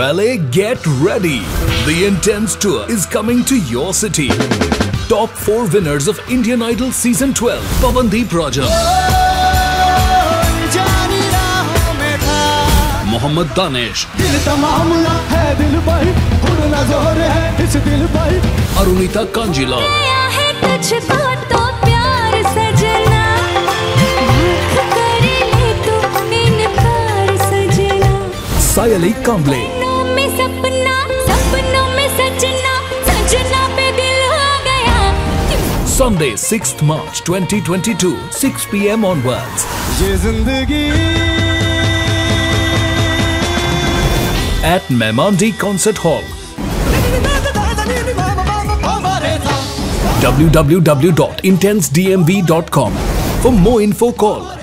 Raleigh, get ready. The Intense Tour is coming to your city. Top 4 winners of Indian Idol Season 12. Pavandeep Raja. Mohammad Danish. दिल तमामला है दिल पर है है तो तू में सपना सपनों में सजना सजना पे दिल हो गया Sunday, 6th March 2022, 6 pm onwards. ये ज़िंदगी At Memandi Concert Hall. www.intensedmv.com. For more info, call